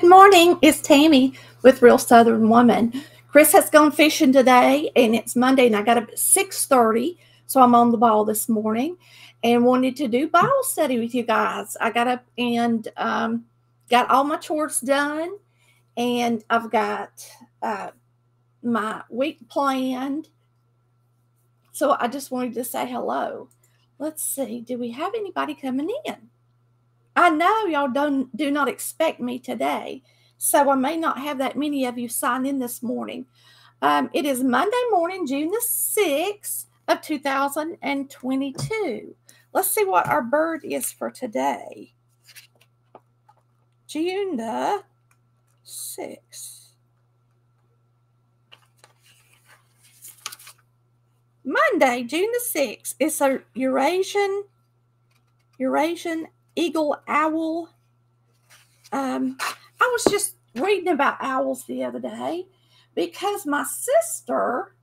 Good morning. It's Tammy with Real Southern Woman. Chris has gone fishing today, and it's Monday, and I got up at six thirty, so I'm on the ball this morning, and wanted to do Bible study with you guys. I got up and um, got all my chores done, and I've got uh, my week planned. So I just wanted to say hello. Let's see. Do we have anybody coming in? I know y'all don't do not expect me today, so I may not have that many of you sign in this morning. Um, it is Monday morning, June the 6th of 2022. Let's see what our bird is for today. June the 6th. Monday, June the 6th, is a Eurasian Eurasian eagle owl. Um, I was just reading about owls the other day because my sister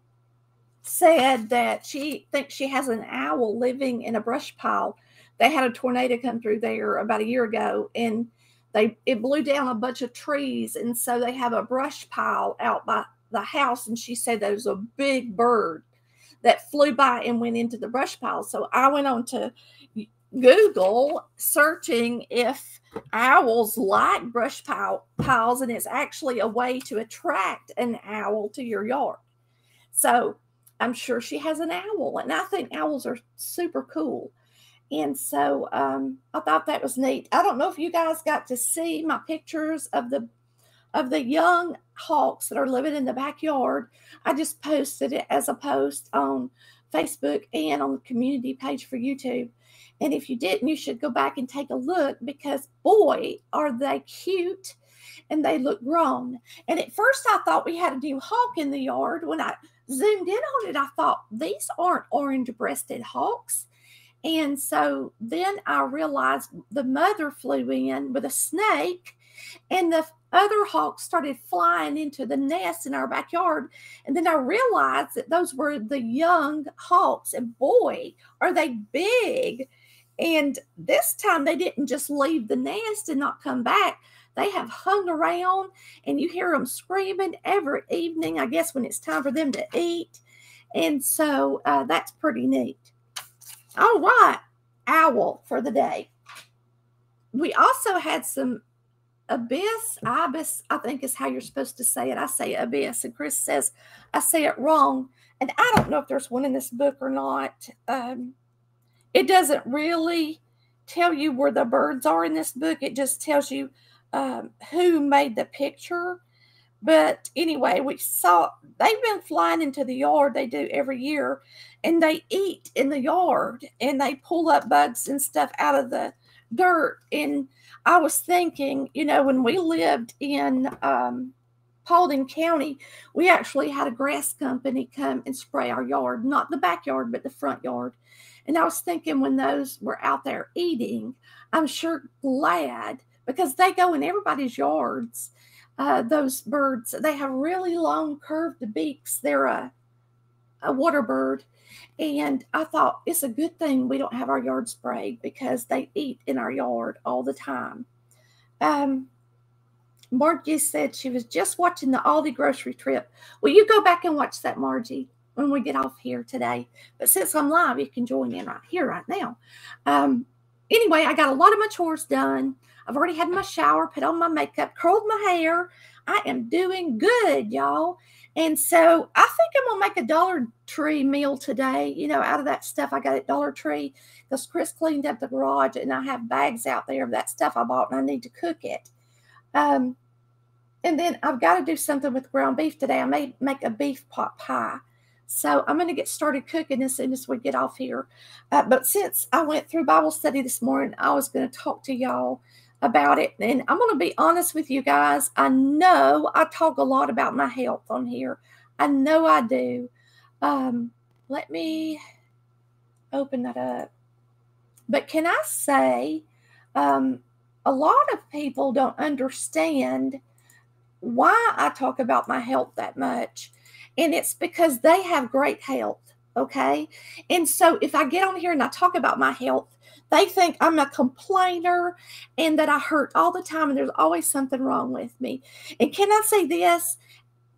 said that she thinks she has an owl living in a brush pile. They had a tornado come through there about a year ago and they it blew down a bunch of trees and so they have a brush pile out by the house and she said there was a big bird that flew by and went into the brush pile. So I went on to Google searching if owls like brush pile, piles, and it's actually a way to attract an owl to your yard. So I'm sure she has an owl, and I think owls are super cool. And so um, I thought that was neat. I don't know if you guys got to see my pictures of the of the young hawks that are living in the backyard. I just posted it as a post on Facebook and on the community page for YouTube. And if you didn't, you should go back and take a look because boy, are they cute and they look grown. And at first, I thought we had a new hawk in the yard. When I zoomed in on it, I thought these aren't orange breasted hawks. And so then I realized the mother flew in with a snake, and the other hawks started flying into the nest in our backyard. And then I realized that those were the young hawks. And boy, are they big! And this time they didn't just leave the nest and not come back. They have hung around and you hear them screaming every evening, I guess, when it's time for them to eat. And so uh, that's pretty neat. All right, owl for the day. We also had some abyss, ibis, I think is how you're supposed to say it. I say abyss, and Chris says I say it wrong. And I don't know if there's one in this book or not. Um, it doesn't really tell you where the birds are in this book. It just tells you um, who made the picture. But anyway, we saw they've been flying into the yard. They do every year, and they eat in the yard and they pull up bugs and stuff out of the dirt. And I was thinking, you know, when we lived in um, Paulding County, we actually had a grass company come and spray our yard, not the backyard, but the front yard. And I was thinking when those were out there eating, I'm sure glad because they go in everybody's yards. Uh, those birds, they have really long curved beaks. They're a, a water bird. And I thought it's a good thing we don't have our yard sprayed because they eat in our yard all the time. Um, Margie said she was just watching the Aldi grocery trip. Will you go back and watch that, Margie? When we get off here today. But since I'm live, you can join in right here, right now. Um, anyway, I got a lot of my chores done. I've already had my shower, put on my makeup, curled my hair. I am doing good, y'all. And so I think I'm gonna make a Dollar Tree meal today. You know, out of that stuff I got at Dollar Tree because Chris cleaned up the garage and I have bags out there of that stuff I bought and I need to cook it. Um, and then I've got to do something with ground beef today. I may make a beef pot pie. So I'm going to get started cooking as soon as we get off here. Uh, but since I went through Bible study this morning, I was going to talk to y'all about it. And I'm going to be honest with you guys. I know I talk a lot about my health on here. I know I do. Um, let me open that up. But can I say, um, a lot of people don't understand why I talk about my health that much. And it's because they have great health. Okay. And so if I get on here and I talk about my health, They think I'm a complainer and that I hurt all the time and there's always something wrong with me. And can I say this?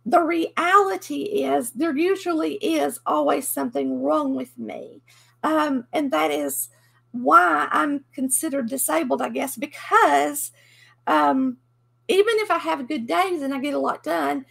The reality is there usually is always something wrong with me. Um, and that is why I'm considered disabled, I guess, because um, even if I have good days and I get a lot done,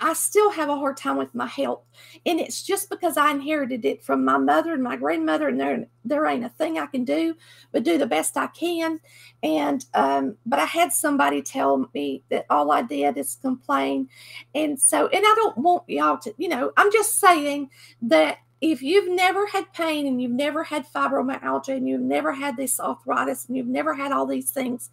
I still have a hard time with my health. And it's just because I inherited it from my mother and my grandmother, and there, there ain't a thing I can do but do the best I can. And, um, but I had somebody tell me that all I did is complain. And so, and I don't want y'all to, you know, I'm just saying that if you've never had pain and you've never had fibromyalgia and you've never had this arthritis and you've never had all these things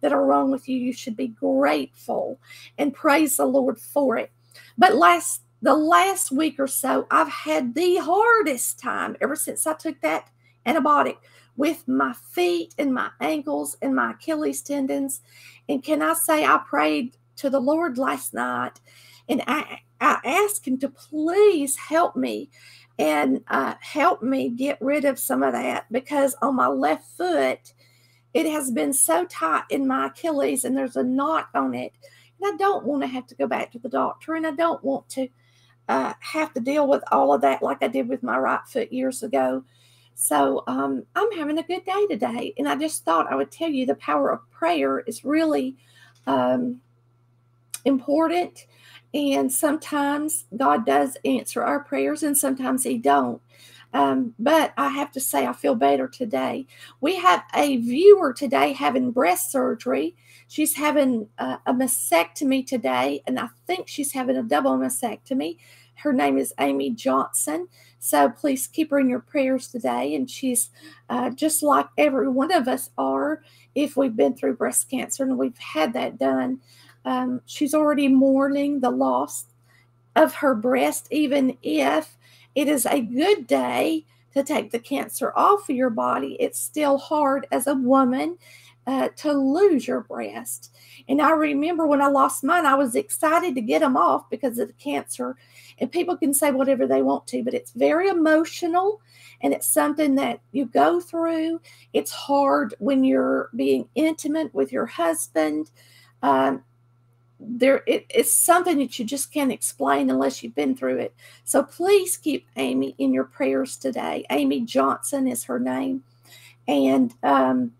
that are wrong with you, you should be grateful and praise the Lord for it. But last the last week or so, I've had the hardest time ever since I took that antibiotic with my feet and my ankles and my Achilles tendons. And can I say I prayed to the Lord last night and I, I asked him to please help me and uh, help me get rid of some of that because on my left foot, it has been so tight in my Achilles and there's a knot on it. And I don't want to have to go back to the doctor and I don't want to uh, have to deal with all of that like I did with my right foot years ago. So um, I'm having a good day today. And I just thought I would tell you the power of prayer is really um, important and sometimes God does answer our prayers, and sometimes He don't. Um, but I have to say, I feel better today. We have a viewer today having breast surgery. She's having a, mastectomy today, and I think she's having a double mastectomy. Her name is Amy Johnson. So please keep her in your prayers today. And she's uh, just like every one of us are if we've been through breast cancer and we've had that done. Um, she's already mourning the loss of her breast, even if it is a good day to take the cancer off of your body. It's still hard as a woman uh, to lose your breast. And I remember when I lost mine, I was excited to get them off because of the cancer. And people can say whatever they want to, but it's very emotional and it's something that you go through. It's hard when you're being intimate with your husband. Um, there it, it's something that you just can't explain unless you've been through it. So please keep amy in your prayers today. Amy johnson is her name. And um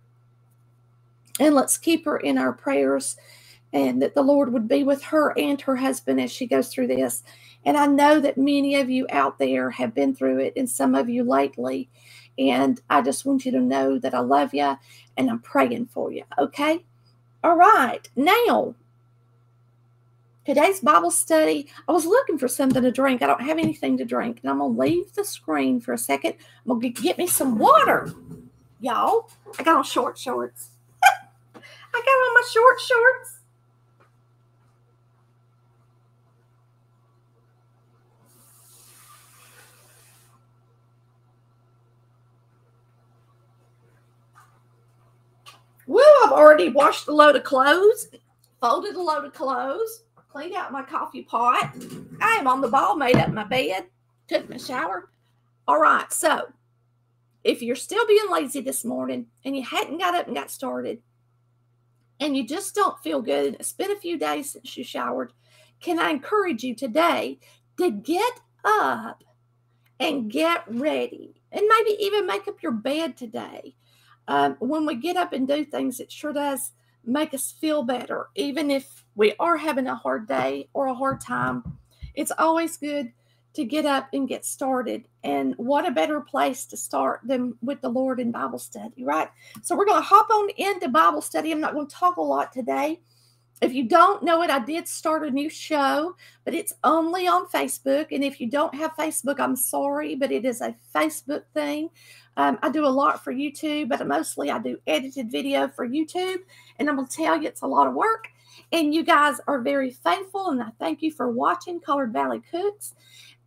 and let's keep her in our prayers and that the lord would be with her and her husband as she goes through this. And i know that many of you out there have been through it and some of you lately. And i just want you to know that i love you and i'm praying for you okay? All right now Today's Bible study, I was looking for something to drink. I don't have anything to drink. And I'm going to leave the screen for a second. I'm going to get me some water. Y'all, I got on short shorts. I got on my short shorts. Woo, I've already washed a load of clothes, folded a load of clothes cleaned out my coffee pot. I am on the ball, made up my bed, took my shower. All right, so if you're still being lazy this morning and you hadn't got up and got started, and you just don't feel good, and it's been a few days since you showered, can I encourage you today to get up and get ready and maybe even make up your bed today? Um, when we get up and do things, it sure does make us feel better, even if we are having a hard day or a hard time. It's always good to get up and get started. And what a better place to start than with the Lord in Bible study, right? So we're going to hop on into Bible study. I'm not going to talk a lot today. If you don't know it, I did start a new show, but it's only on Facebook. And if you don't have Facebook, I'm sorry, but it is a Facebook thing. Um, I do a lot for YouTube, but mostly I do edited video for YouTube. And I'm going to tell you, it's a lot of work. And you guys are very faithful. And I thank you for watching Collard Valley Cooks.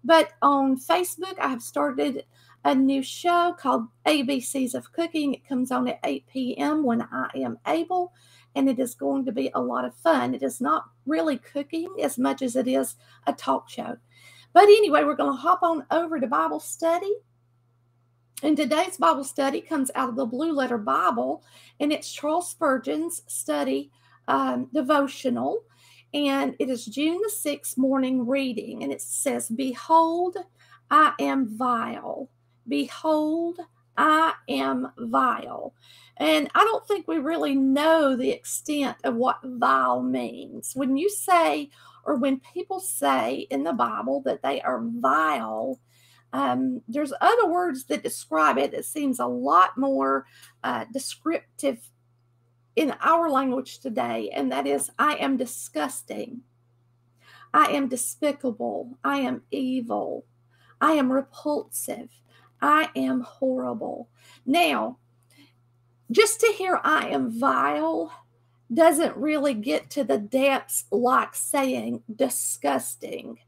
But on Facebook, I have started a new show called ABCs of Cooking. It comes on at 8 p.m. when I am able. And it is going to be a lot of fun. It is not really cooking as much as it is a talk show. But anyway, we're going to hop on over to Bible study And today's Bible study comes out of the Blue Letter Bible, and it's Charles Spurgeon's study um, devotional. And it is June the 6th morning reading, and it says, Behold, I am vile. Behold, I am vile. And I don't think we really know the extent of what vile means. When you say, or when people say in the Bible that they are vile, um, there's other words that describe it that seems a lot more uh, descriptive in our language today, and that is, I am disgusting. I am despicable. I am evil. I am repulsive. I am horrible. Now, just to hear I am vile doesn't really get to the depths like saying disgusting,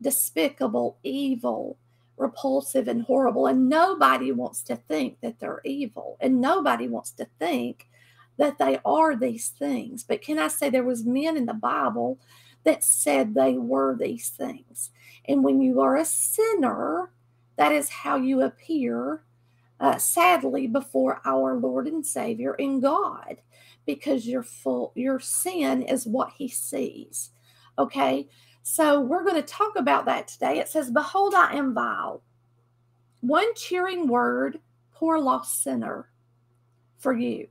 despicable, evil, repulsive and horrible. And nobody wants to think that they're evil. And nobody wants to think that they are these things. But can I say there was men in the Bible that said they were these things. And when you are a sinner, that is how you appear, uh, sadly, before our Lord and Savior in God, because your full your sin is what He sees. Okay, so we're going to talk about that today. It says, Behold, I am vile. One cheering word, poor lost sinner, for you.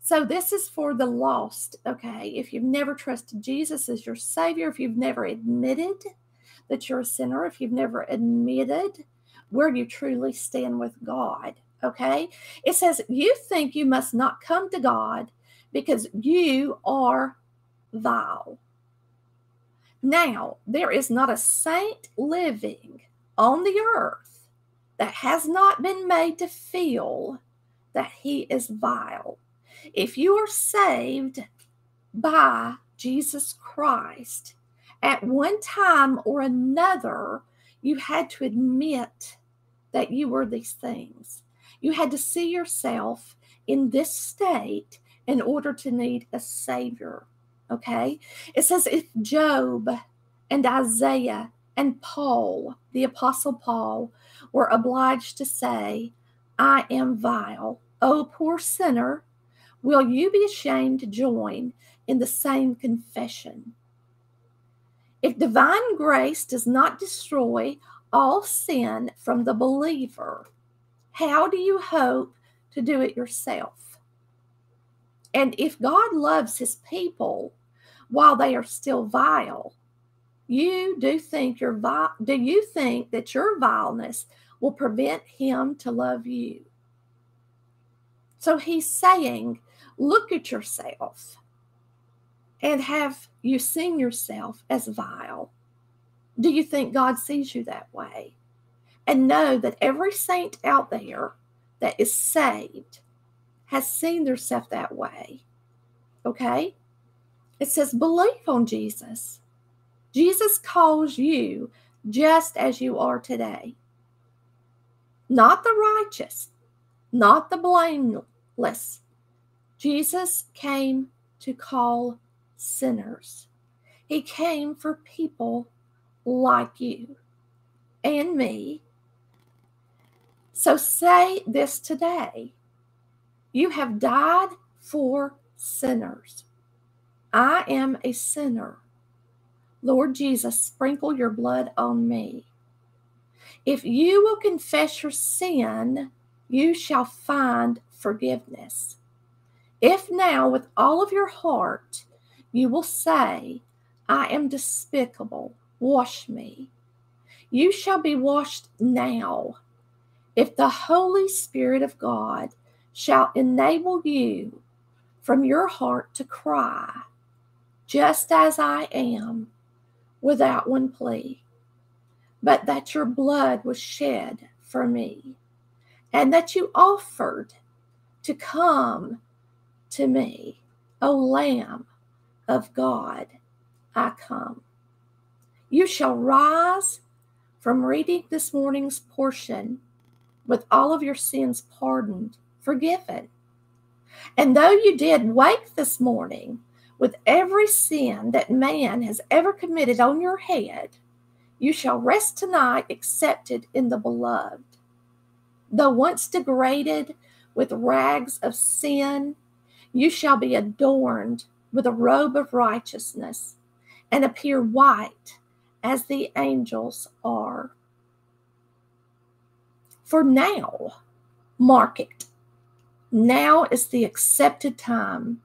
So this is for the lost, okay? If you've never trusted Jesus as your Savior, if you've never admitted that you're a sinner, if you've never admitted where you truly stand with God, okay? It says, You think you must not come to God because you are vile. Now, there is not a saint living on the earth that has not been made to feel that he is vile. If you are saved by Jesus Christ, at one time or another, you had to admit that you were these things. You had to see yourself in this state in order to need a Savior. Okay? It says if Job and Isaiah and Paul, the Apostle Paul, were obliged to say, I am vile, O poor sinner, will you be ashamed to join in the same confession? If divine grace does not destroy all sin from the believer, how do you hope to do it yourself? And if God loves his people while they are still vile, you do think your vi- do you think that your vileness will prevent him to love you? So he's saying, look at yourself and have you seen yourself as vile? Do you think God sees you that way? And know that every saint out there that is saved has seen themselves that way. Okay? It says, believe on Jesus. Jesus calls you just as you are today. Not the righteous, not the blameless. Jesus came to call sinners. He came for people like you and me. So say this today You have died for sinners. I am a sinner. Lord Jesus, sprinkle your blood on me. If you will confess your sin, you shall find forgiveness. If now, with all of your heart, you will say, I am despicable, wash me, you shall be washed now. If the Holy Spirit of God shall enable you from your heart to cry, just as I am, without one plea, but that your blood was shed for me, and that you offered to come to me, O Lamb of God, I come. You shall rise from reading this morning's portion with all of your sins pardoned, forgiven. And though you did wake this morning with every sin that man has ever committed on your head, you shall rest tonight accepted in the beloved. Though once degraded with rags of sin, you shall be adorned with a robe of righteousness and appear white as the angels are. For now, mark it. Now is the accepted time.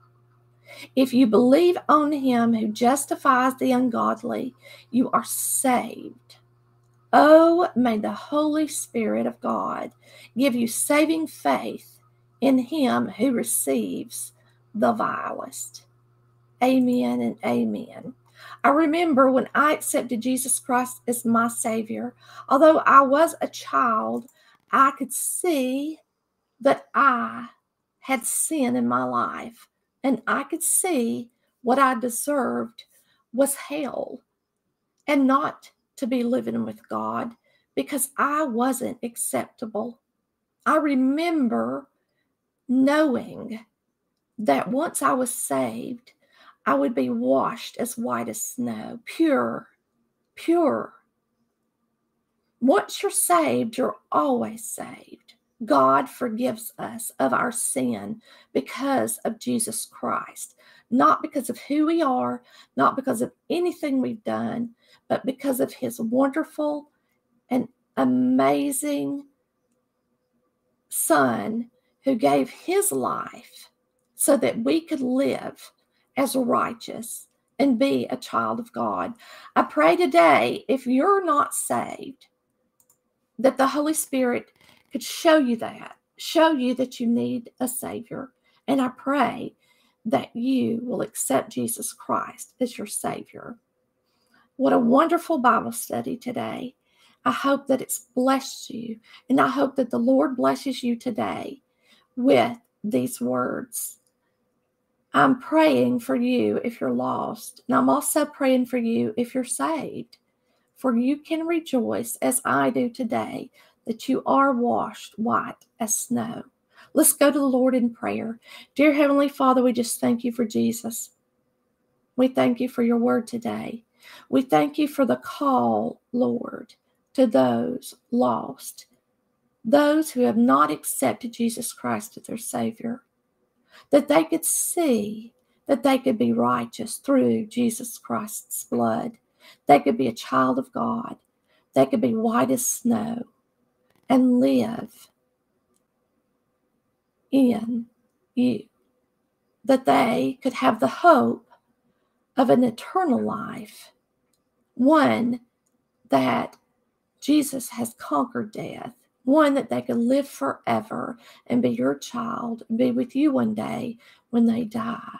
If you believe on him who justifies the ungodly, you are saved. Oh, may the Holy Spirit of God give you saving faith in him who receives the vilest. Amen and amen. I remember when I accepted Jesus Christ as my Savior, although I was a child, I could see that I had sin in my life, and I could see what I deserved was hell and not to be living with God because I wasn't acceptable. I remember knowing that once I was saved, I would be washed as white as snow, pure, pure. Once you're saved, you're always saved. God forgives us of our sin because of Jesus Christ, not because of who we are, not because of anything we've done, but because of his wonderful and amazing Son who gave his life so that we could live as righteous and be a child of God. I pray today, if you're not saved, that the Holy Spirit could show you that, show you that you need a Savior. And I pray that you will accept Jesus Christ as your Savior. What a wonderful Bible study today. I hope that it's blessed you, and I hope that the Lord blesses you today with these words. I'm praying for you if you're lost, and I'm also praying for you if you're saved. For you can rejoice as I do today that you are washed white as snow. Let's go to the Lord in prayer. Dear Heavenly Father, we just thank you for Jesus. We thank you for your word today. We thank you for the call, Lord, to those lost, those who have not accepted Jesus Christ as their Savior, that they could see that they could be righteous through Jesus Christ's blood. They could be a child of God. They could be white as snow and live in you. That they could have the hope of an eternal life, one that Jesus has conquered death, one that they could live forever and be your child and be with you one day when they die.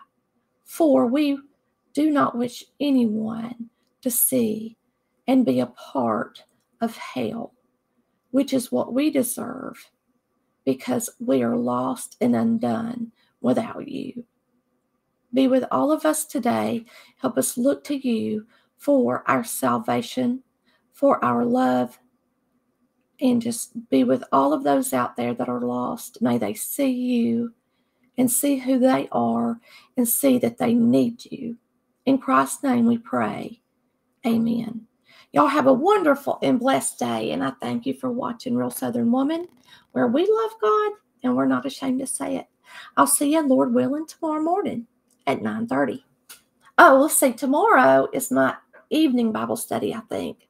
For we do not wish anyone to see and be a part of hell which is what we deserve because we are lost and undone without you. Be with all of us today. Help us look to you for our salvation, for our love, and just be with all of those out there that are lost. May they see you and see who they are and see that they need you. In Christ's name we pray. Amen. Y'all have a wonderful and blessed day. And I thank you for watching Real Southern Woman, where we love God and we're not ashamed to say it. I'll see you, Lord willing, tomorrow morning at 9:30. Oh, let's see. Tomorrow is my evening Bible study, I think.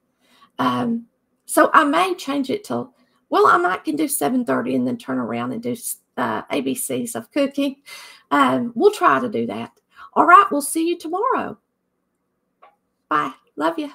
Um, so I may change it till well, I might can do 7:30 and then turn around and do uh, ABCs of cooking. Um, we'll try to do that. All right, we'll see you tomorrow. Bye. Love you.